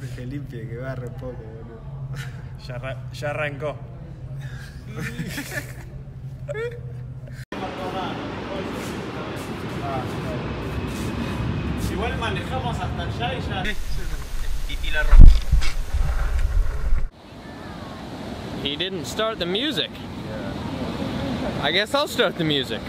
Deje limpie que va re poco, boludo. Ya, arra- ya arrancó. Igual manejamos hasta allá y ya. Y, la He didn't start the music. I guess I'll start the music.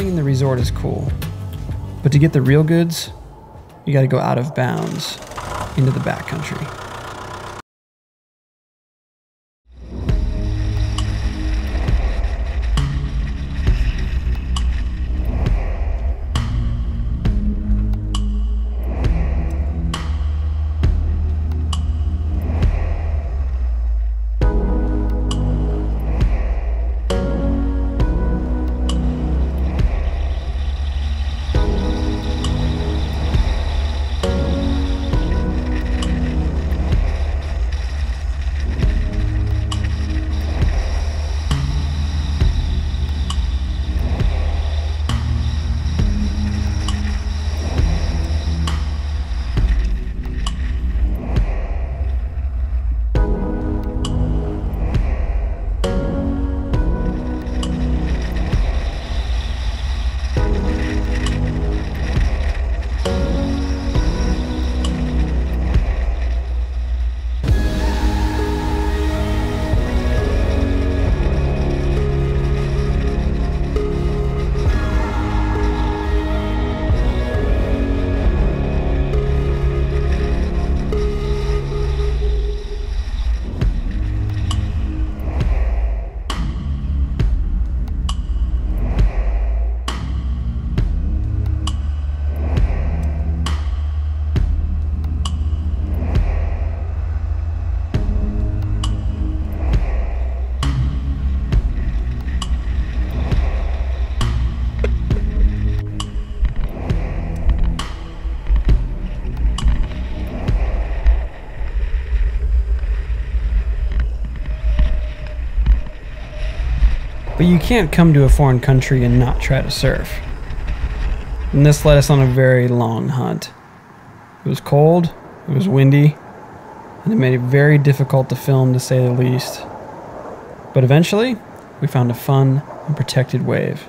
In the resort is cool, but to get the real goods, you gotta go out of bounds into the backcountry. But you can't come to a foreign country and not try to surf. And this led us on a very long hunt. It was cold, it was windy, and it made it very difficult to film to say the least. But eventually, we found a fun and protected wave.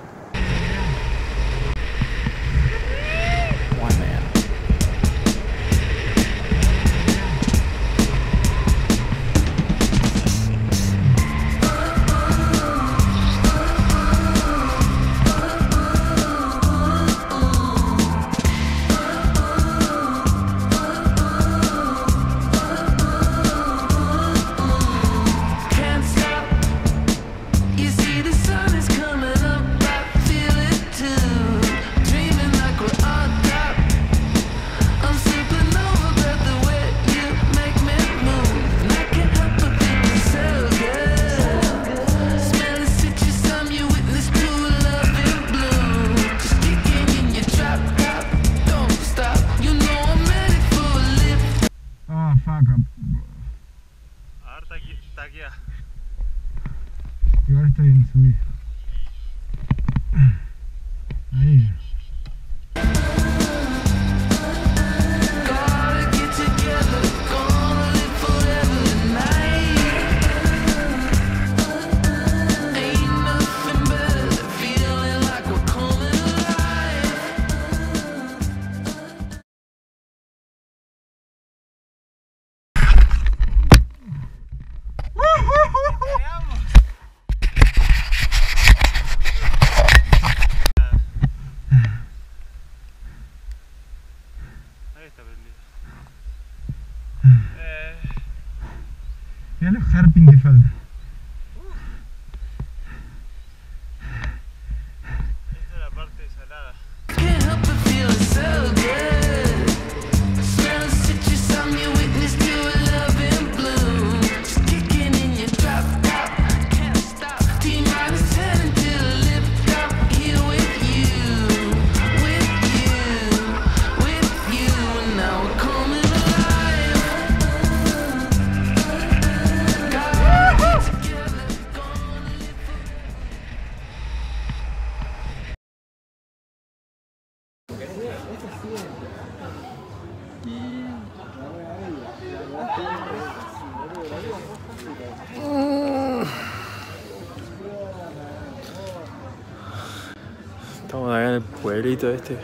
Pueblito este.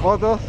Fotos.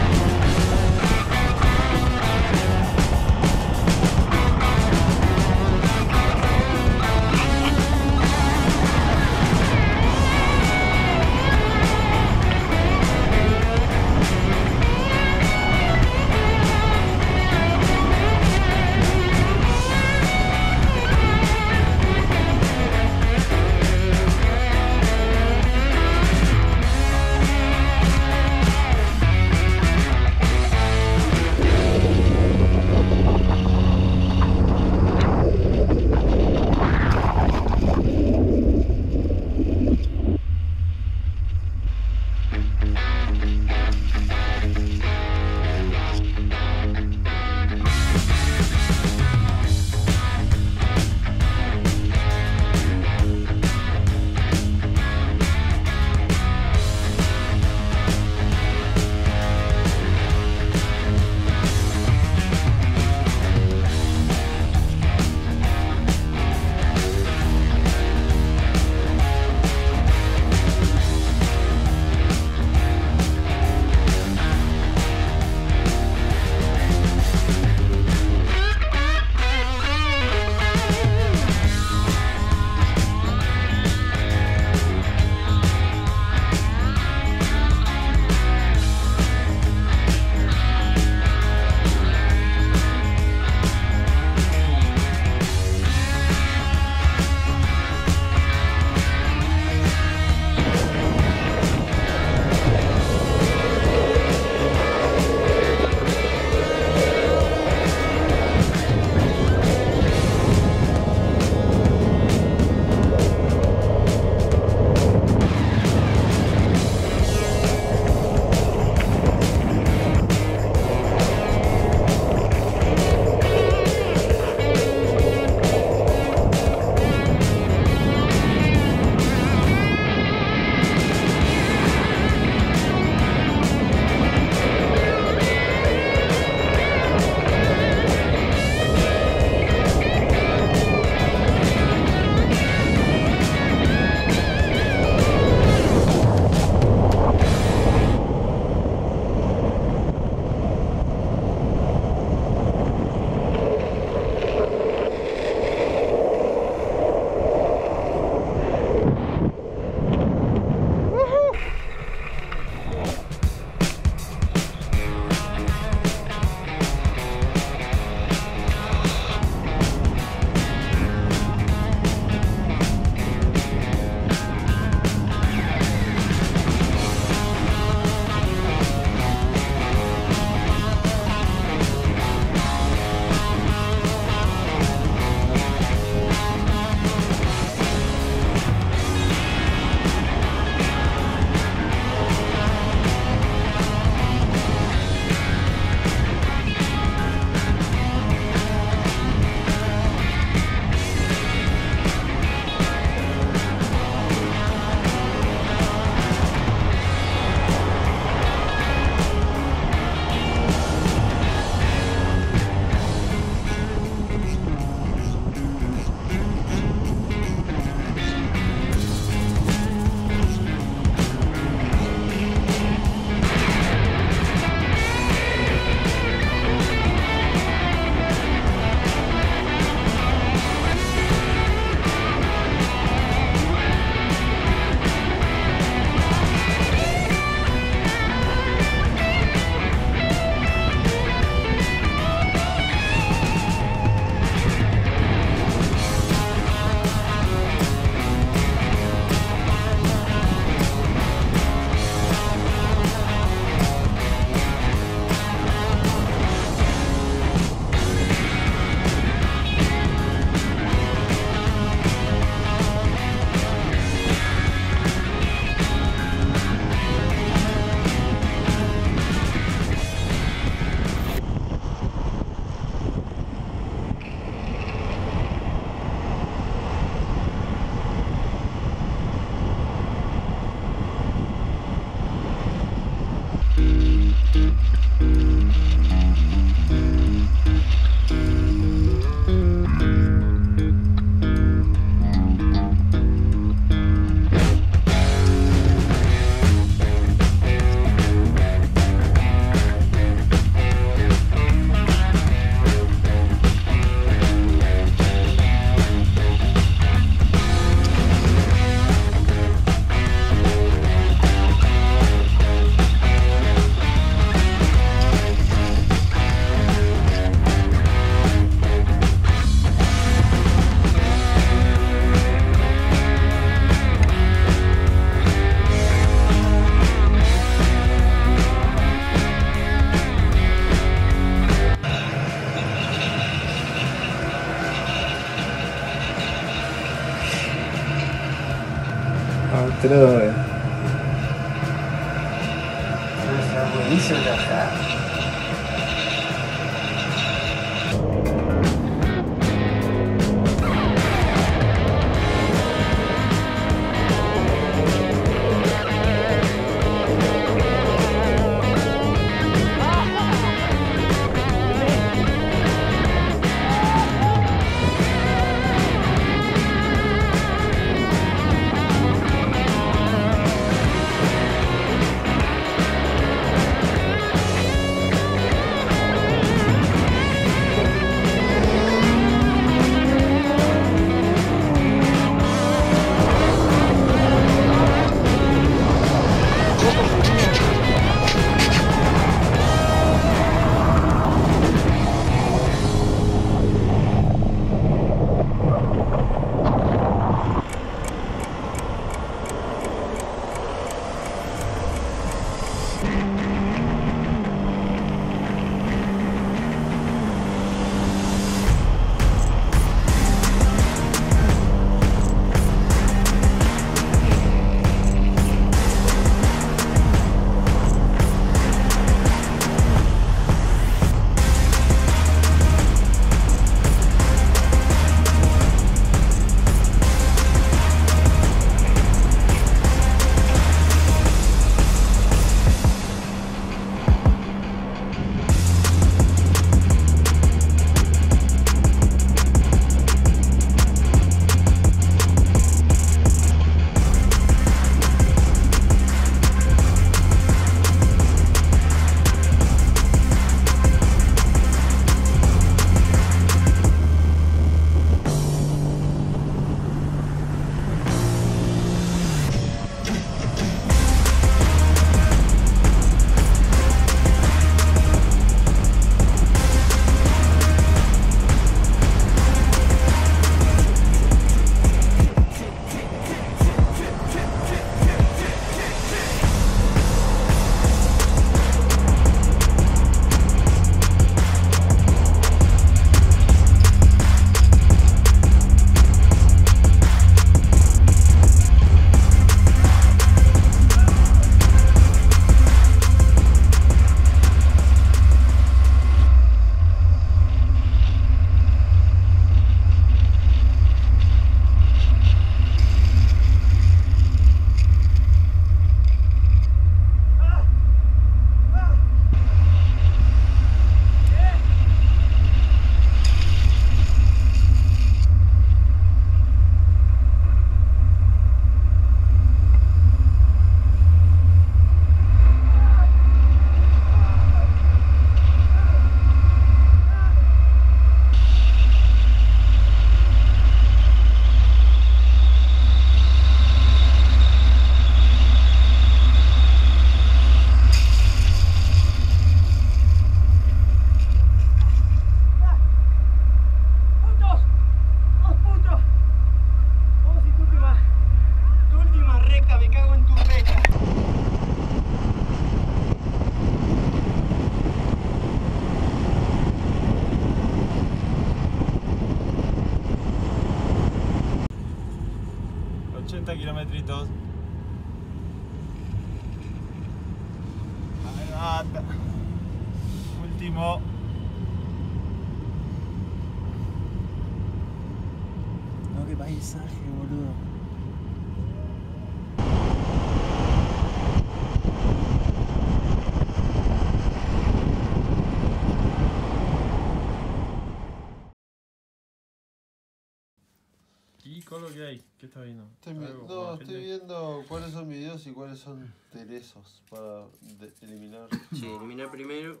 ¿Qué estás viendo? Estoy, vi- Algo, no, gente. estoy viendo cuáles son videos y cuáles son teresos para de- eliminar. Sí, eliminar primero.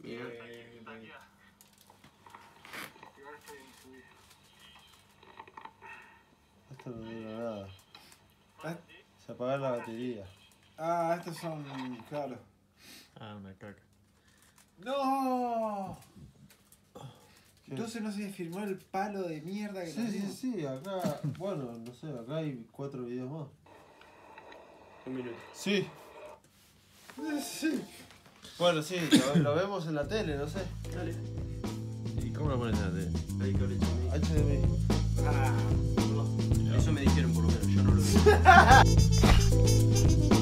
Mira. Esto no dura nada. Se apaga la batería. Ah, estos son. Claro. Ah, una caca. ¡No! ¿Qué? Entonces no se firmó el palo de mierda que Sí, sí, sí, acá, bueno, no sé, acá hay cuatro videos más. Un minuto. Sí. Sí. Bueno, sí, lo, lo vemos en la tele, no sé. Dale. ¿Y cómo lo pones en la tele? Ahí cable HDMI. HDMI. Ah, Eso me dijeron por lo menos, yo no lo vi.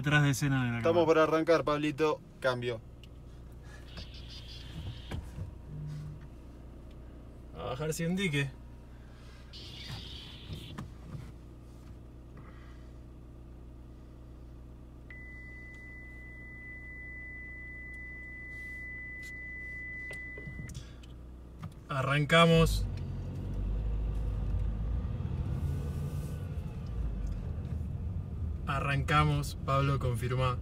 Detrás de escena de la Estamos por arrancar, Pablito. Cambio. A bajar un dique. Arrancamos. Arrancamos, Pablo confirma.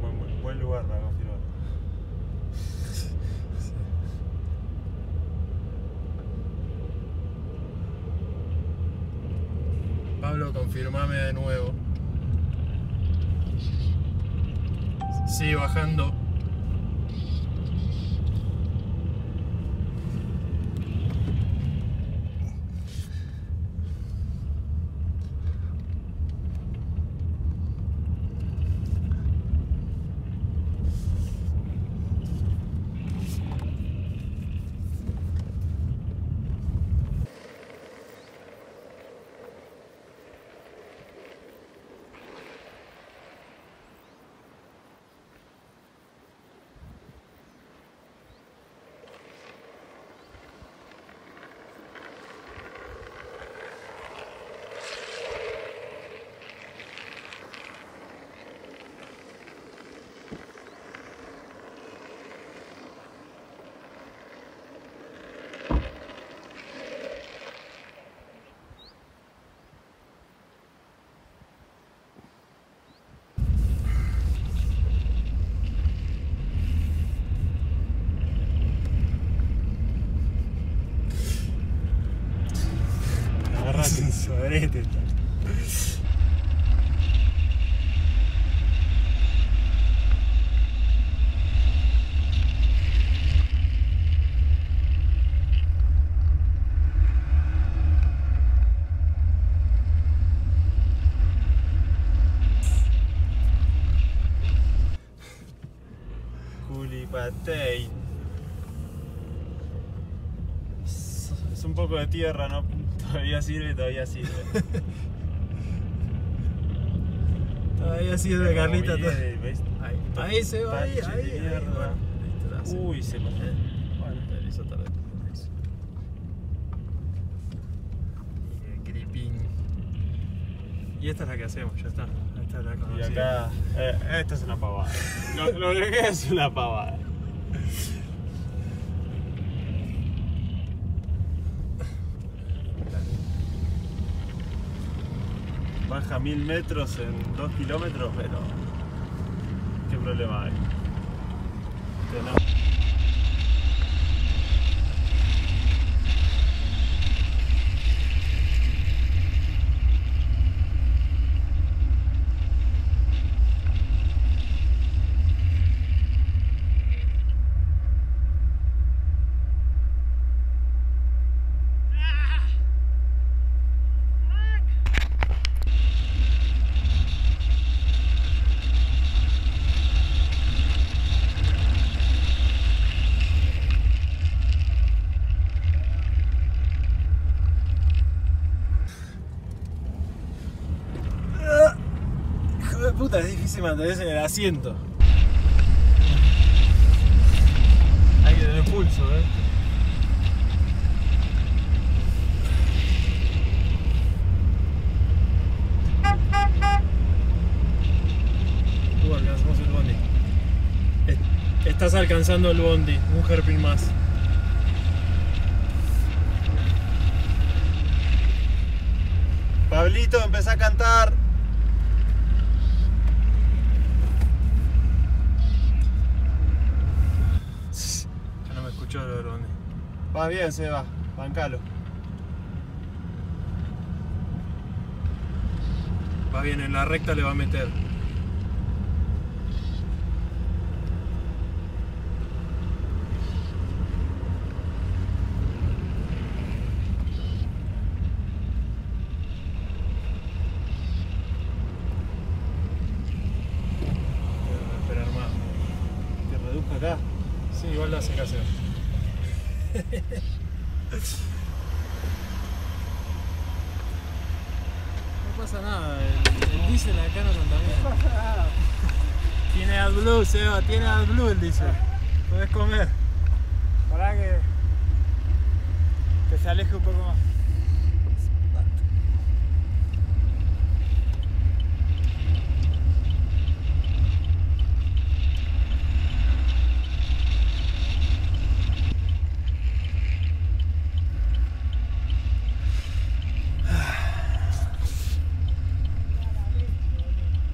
Buen, buen- buen lugar para confirmar. Pablo, confirmame de nuevo. Sigue bajando. voy a intentar. Es un poco de tierra, ¿no? Todavía sirve, todavía sirve. Todavía de Carlita. Ahí, ahí se va, ahí, ahí, ahí. Bueno, listo. Uy, se pasó. Bueno, la hizo tarde. Gripín. Y esta es la que hacemos, ya está. Esta es la Y conocida. acá, eh, esto es una pavada. Lo, lo que es una pavada. Baja mil metros en dos kilómetros, pero ¿qué problema hay? Que no. Hijo de difícil mantenerse en el asiento. Hay que tener pulso, eh. Uh, alcanzamos el bondi. Es- Estás alcanzando el bondi, un hairpin más. Pablito, empezá a cantar. Ya no me escuchó lo del bondi. Va bien, Seba, bancalo. Va bien, en la recta le va a meter. Voy a esperar más. Que reduzca acá. Sí, igual lo hace casero. No pasa nada, el, el diésel acá no contamina. Tiene AdBlue, Seba, tiene AdBlue el diésel. Puedes comer. Para que, que se aleje un poco más.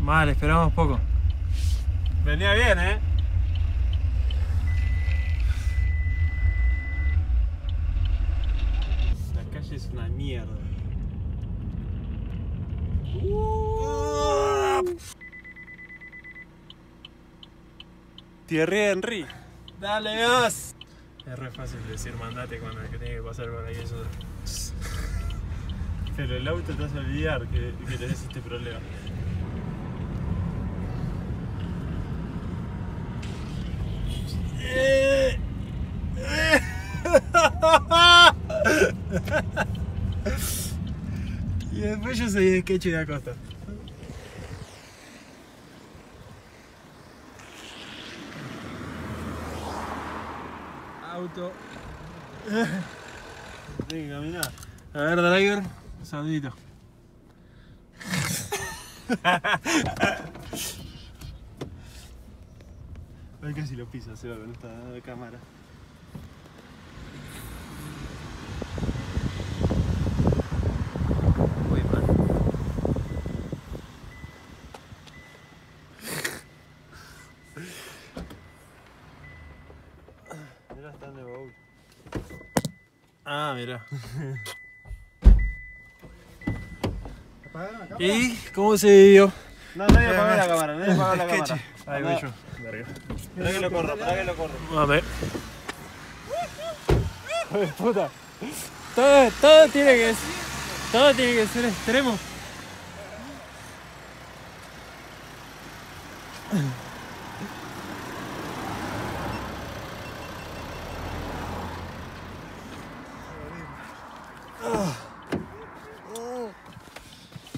Mal, esperamos poco. Venía bien, ¿eh? La calle es una mierda. Thierry Henry. ¡Dale gas! Es re fácil decir mandate cuando el que tiene que pasar por ahí eso. Pero el auto te hace olvidar que, que tenés este problema. Y después yo soy sketch de Acosta. Auto. Tienes que caminar. A ver, driver, saludito. Ay, casi lo pisa, Seba, con esta cámara. Muy mal. Mira, está en el baúl. Ah, mira. ¿Y cómo se vivió? No, nadie apagó la cámara, nadie apagó la cámara. Ahí voy yo. Verga. Lo corro, espera que lo corro. A ver. Puta. Todo, todo tiene que ser, Todo tiene que ser extremo.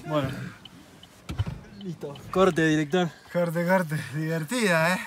Bueno. Listo. Corte, director. Corte, corte. Divertida, eh.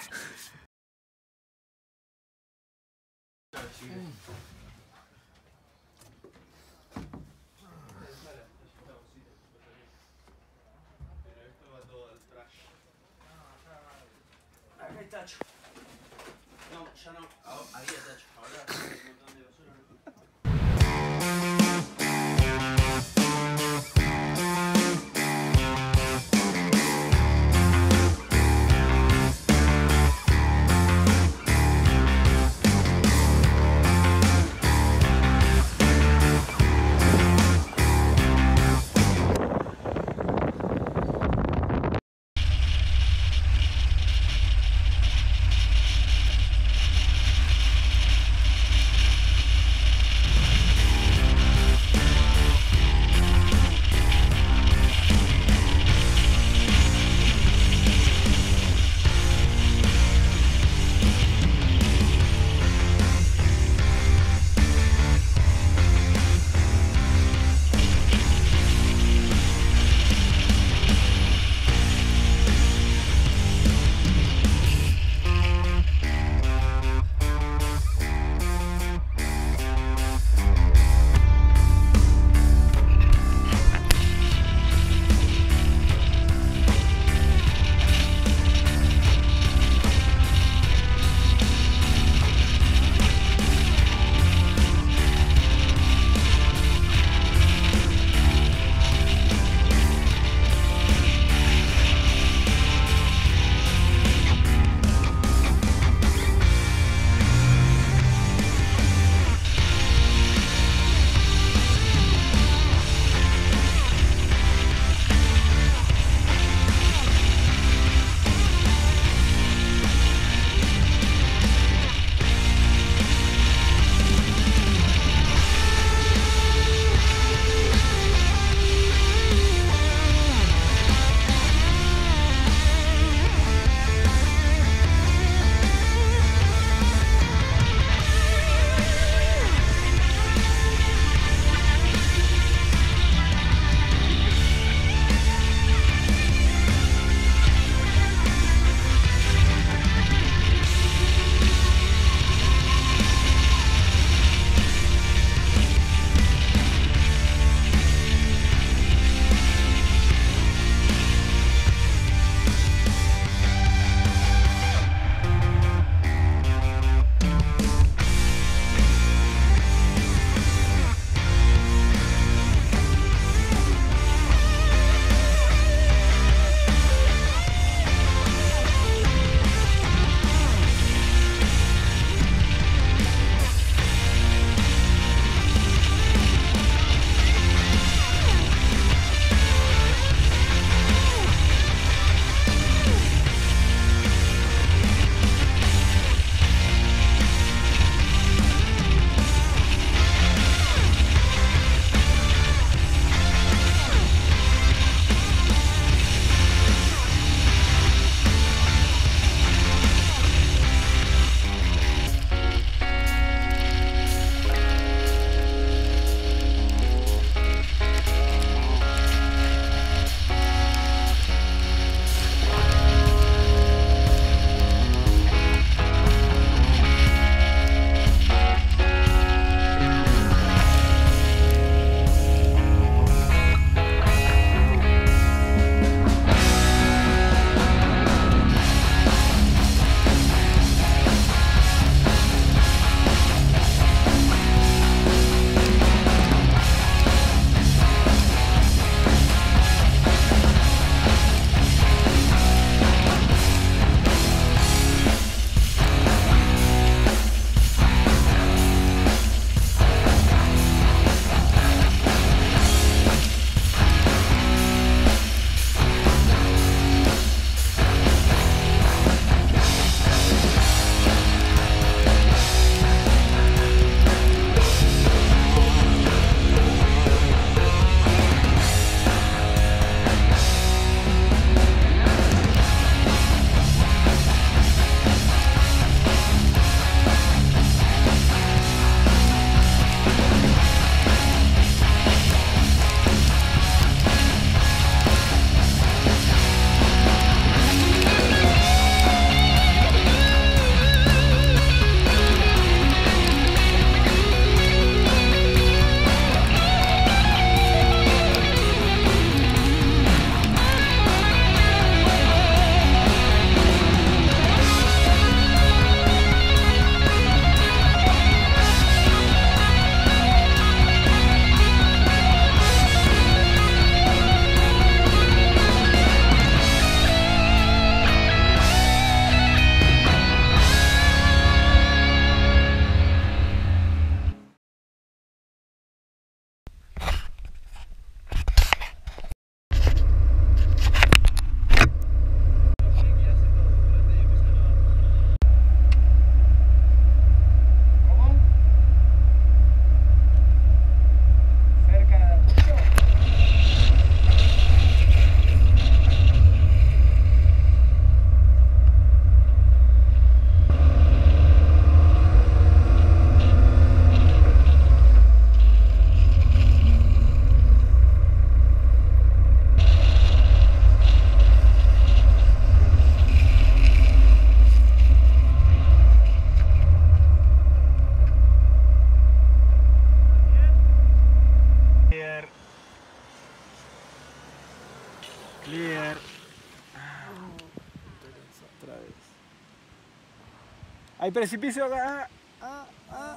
Hay precipicio acá. Ah, ah,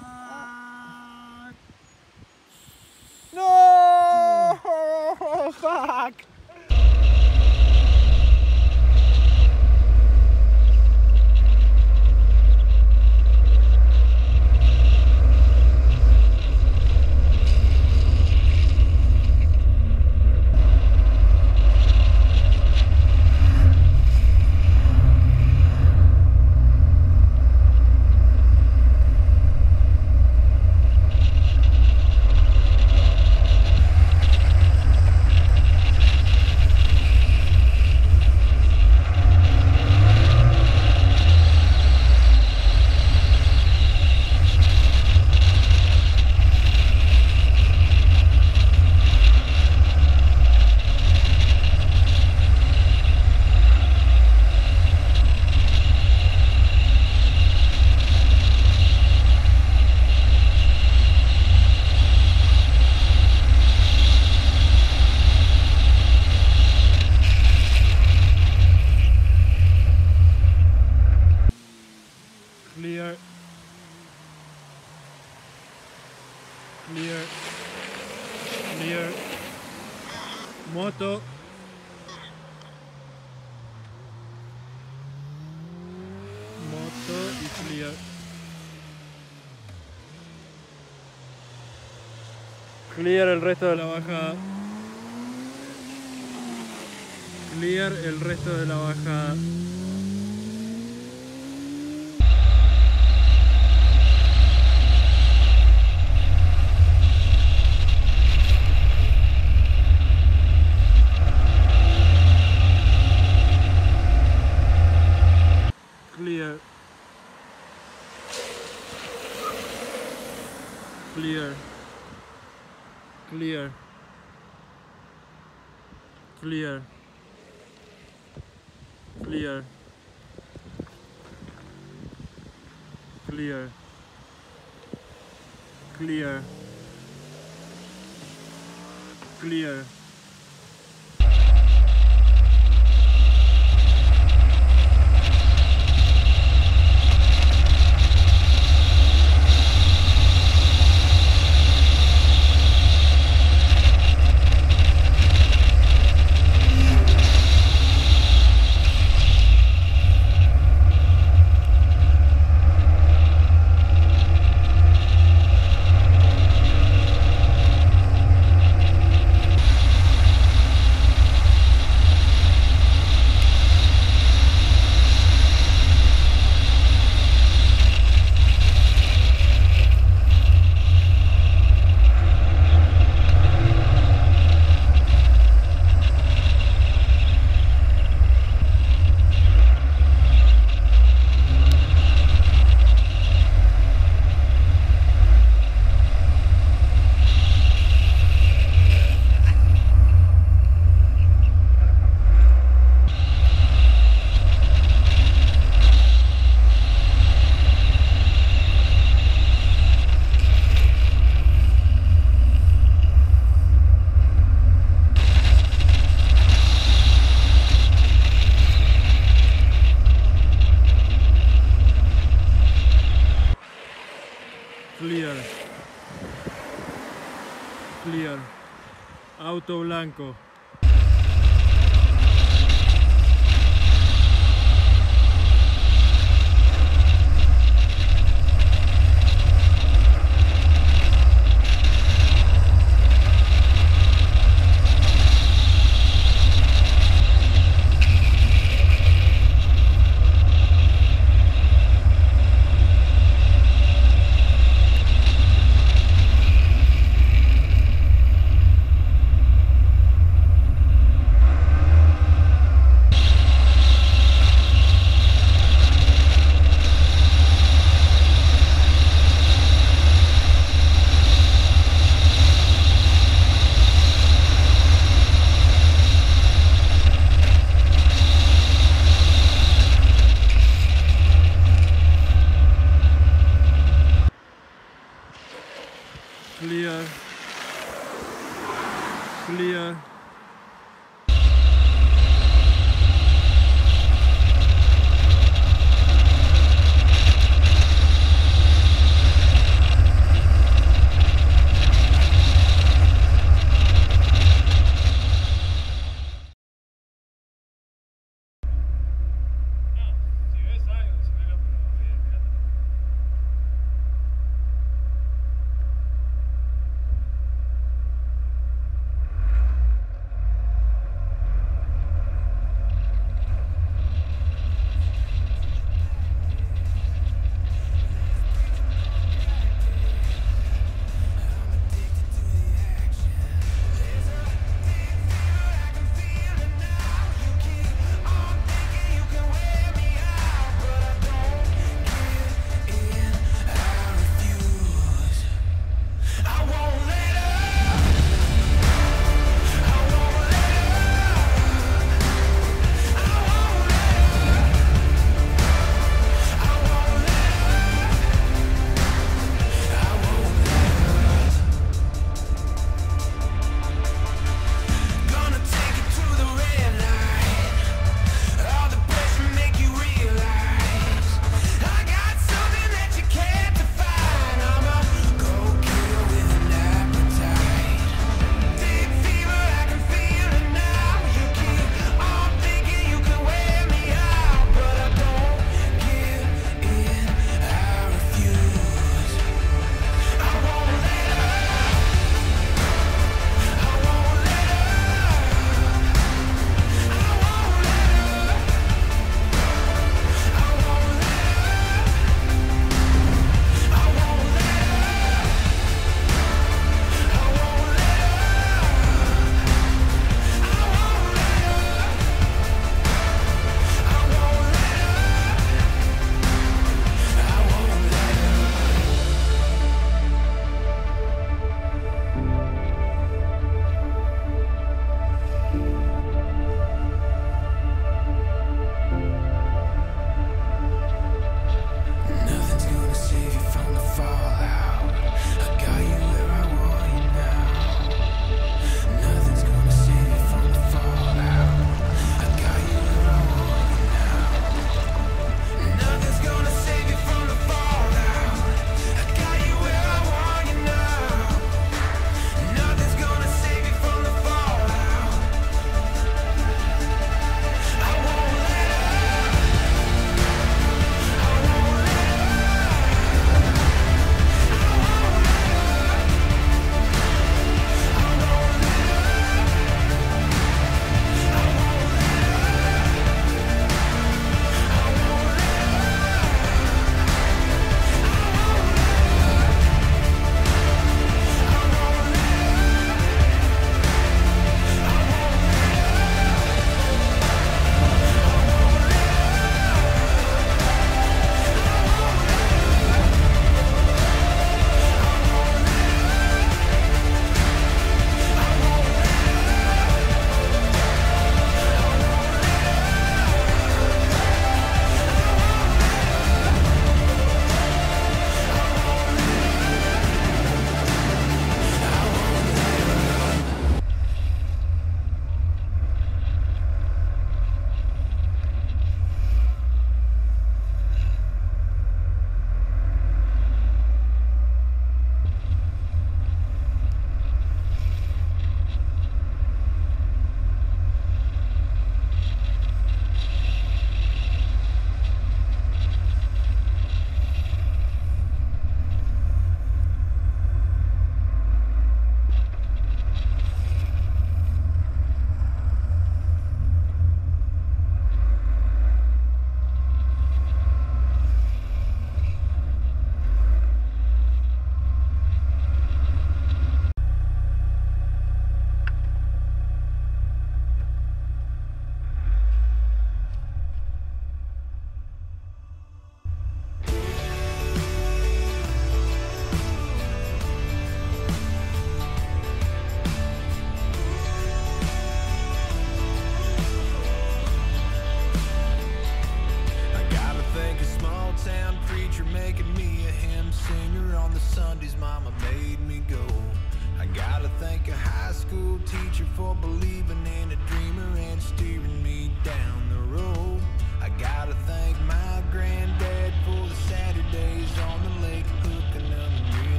ah. No! Fuck! Clear. Clear. Clear. Moto. Moto y clear. Clear el resto de la bajada. Clear el resto de la bajada. Clear. Clear. Clear. Clear. Clear. Clear. Clear. Clear.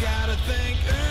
gotta think.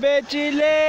Bitchy imbecile!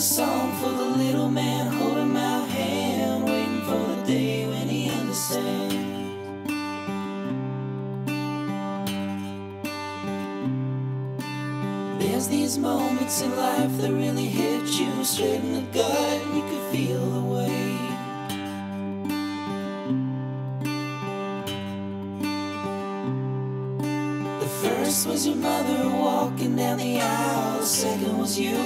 Song for the little man holding my hand, waiting for the day when he understands. There's these moments in life that really hit you straight in the gut, and you can feel the weight. The first was your mother walking down the aisle, the second was you,